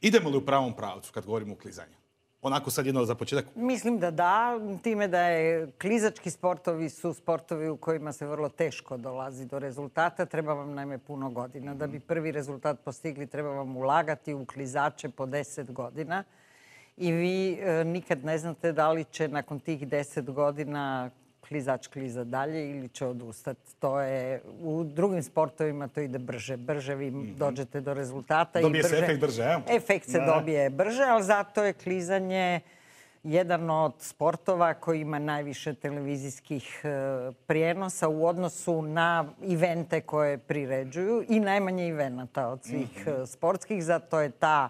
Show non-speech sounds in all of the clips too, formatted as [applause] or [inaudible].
Idemo li u pravom pravcu kad govorimo o klizanju? Onako sad jedno za početak. Mislim da da, time da je klizački sportovi su sportovi u kojima se vrlo teško dolazi do rezultata. Treba vam naime puno godina. Da bi prvi rezultat postigli treba vam ulagati u klizače po deset godina. I vi e, nikad ne znate da li će nakon tih deset godina klizač kliza dalje ili će odustati. To je, u drugim sportovima to ide brže. Brže vi mhm. dođete do rezultata. Dobije se efekt brže, Efekt se dobije brže, ali zato je klizanje jedan od sportova koji ima najviše televizijskih e, prijenosa u odnosu na evente koje priređuju i najmanje evenata od svih mhm. e, sportskih. Zato je ta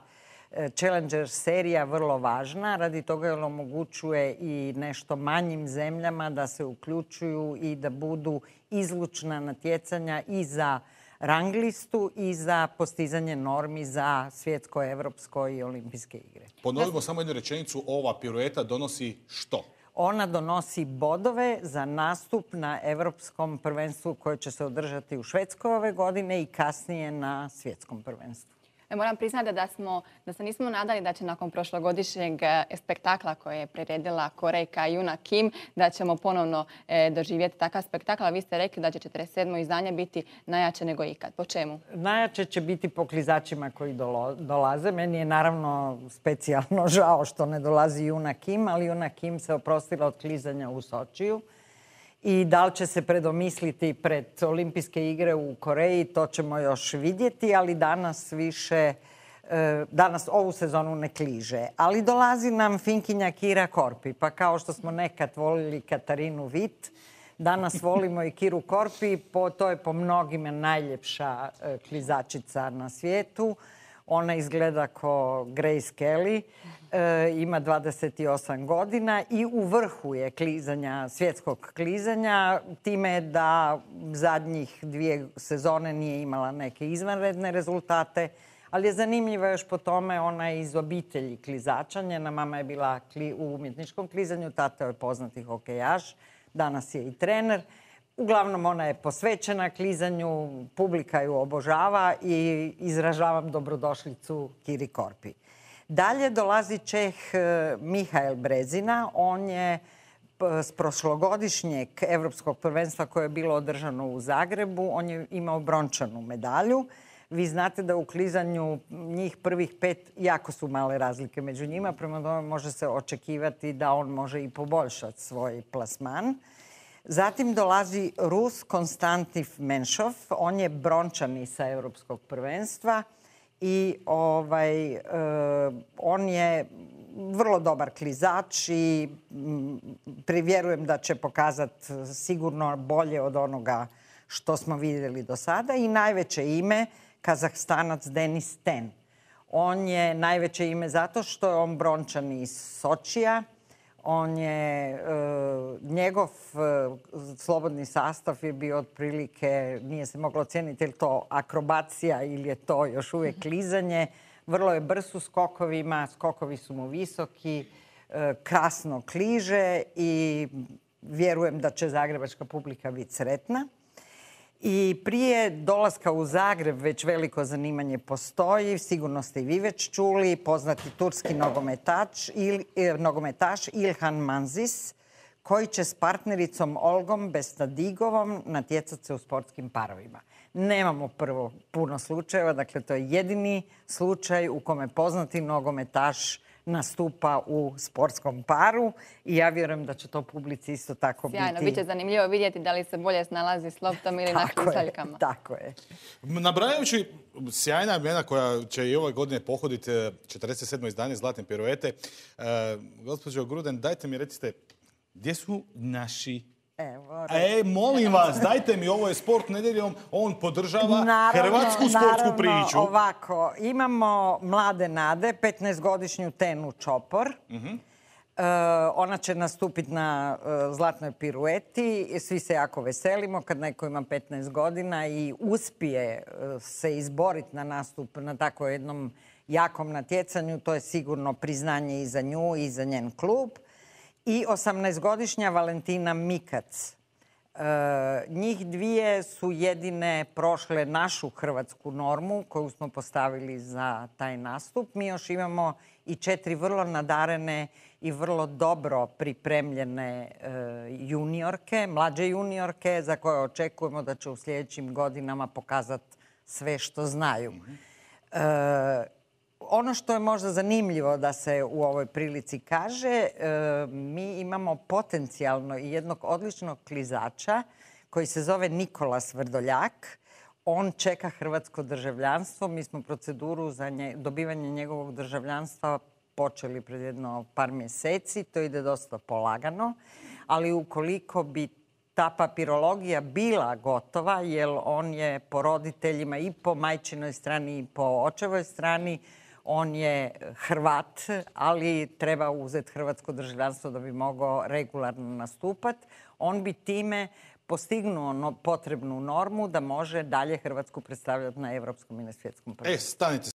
Challenger serija vrlo važna, radi toga jer omogućuje i nešto manjim zemljama da se uključuju i da budu izlučna natjecanja i za ranglistu i za postizanje normi za svjetsko, evropsko i olimpijske igre. Ponovimo samo jednu rečenicu, ova pirueta donosi što? Ona donosi bodove za nastup na Evropskom prvenstvu koje će se održati u Švedskoj ove godine i kasnije na svjetskom prvenstvu. E, moram priznati da, smo, da se nismo nadali da će nakon prošlogodišnjeg e, spektakla koje je priredila Korejka Juna Kim, da ćemo ponovno e, doživjeti takav spektakl. A vi ste rekli da će 47. izdanje biti najjače nego ikad. Po čemu? Najjače će biti po klizačima koji dolaze. Meni je naravno specijalno [laughs] žao što ne dolazi Juna Kim, ali Juna Kim se oprostila od klizanja u Sočiju i da li će se predomisliti pred olimpijske igre u Koreji, to ćemo još vidjeti, ali danas više, e, danas ovu sezonu ne kliže. Ali dolazi nam Finkinja Kira Korpi, pa kao što smo nekad volili Katarinu Vit, danas [laughs] volimo i Kiru Korpi, po, to je po mnogima najljepša e, klizačica na svijetu. Ona izgleda kao Grace Kelly, e, ima 28 godina i u vrhu je klizanja, svjetskog klizanja, time da zadnjih dvije sezone nije imala neke izvanredne rezultate, ali je zanimljiva još po tome, ona je iz obitelji klizača, njena mama je bila u umjetničkom klizanju, tata je poznati hokejaš, danas je i trener. Uglavnom ona je posvećena klizanju, publika ju obožava i izražavam dobrodošlicu Kiri Korpi. Dalje dolazi Čeh e, Mihael Brezina. On je s prošlogodišnjeg evropskog prvenstva koje je bilo održano u Zagrebu, on je imao brončanu medalju. Vi znate da u klizanju njih prvih pet jako su male razlike među njima, prema tome može se očekivati da on može i poboljšati svoj plasman. Zatim dolazi Rus Konstantiv Menšov. On je brončani sa Europskog prvenstva i ovaj, e, on je vrlo dobar klizač i privjerujem da će pokazati sigurno bolje od onoga što smo vidjeli do sada. I najveće ime, Kazahstanac Denis Ten. On je najveće ime zato što je on brončan iz Sočija on je, e, njegov e, slobodni sastav je bio otprilike, nije se moglo ocijeniti je li to akrobacija ili je to još uvijek klizanje. Vrlo je brz u skokovima, skokovi su mu visoki, e, krasno kliže i vjerujem da će zagrebačka publika biti sretna. I prije dolaska u Zagreb već veliko zanimanje postoji. Sigurno ste i vi već čuli. Poznati turski nogometač, il, e, nogometaš Ilhan Manzis koji će s partnericom Olgom Bestadigovom natjecati se u sportskim parovima. Nemamo prvo puno slučajeva, dakle to je jedini slučaj u kome poznati nogometaš nastupa u sportskom paru i ja vjerujem da će to publici isto tako biti. Sjajno, bit će zanimljivo vidjeti da li se bolje snalazi s loptom ili na krizaljkama. Tako je. Nabrajajući sjajna imena koja će i ove godine pohoditi 47. Eh, izdanje Zlatne piruete. E, gospođo Gruden, dajte mi recite, gdje su naši e, molim vas, dajte mi, ovo je sport nedeljom, on podržava hrvatsku sportsku priču. Ovako, imamo mlade nade, 15-godišnju Tenu Čopor. Mhm. E, ona će nastupiti na e, zlatnoj pirueti. Svi se jako veselimo kad neko ima 15 godina i uspije e, se izboriti na nastup na tako jednom jakom natjecanju. To je sigurno priznanje i za nju i za njen klub i 18-godišnja Valentina Mikac. E, njih dvije su jedine prošle našu hrvatsku normu koju smo postavili za taj nastup. Mi još imamo i četiri vrlo nadarene i vrlo dobro pripremljene e, juniorke, mlađe juniorke za koje očekujemo da će u sljedećim godinama pokazati sve što znaju. E, ono što je možda zanimljivo da se u ovoj prilici kaže, e, mi imamo potencijalno i jednog odličnog klizača koji se zove Nikola Svrdoljak. On čeka hrvatsko državljanstvo. Mi smo proceduru za dobivanje njegovog državljanstva počeli pred jedno par mjeseci. To ide dosta polagano. Ali ukoliko bi ta papirologija bila gotova, jer on je po roditeljima i po majčinoj strani i po očevoj strani, on je Hrvat, ali treba uzeti hrvatsko državljanstvo da bi mogao regularno nastupati. On bi time postignuo potrebnu normu da može dalje Hrvatsku predstavljati na evropskom i na svjetskom prvenstvu. E, stanite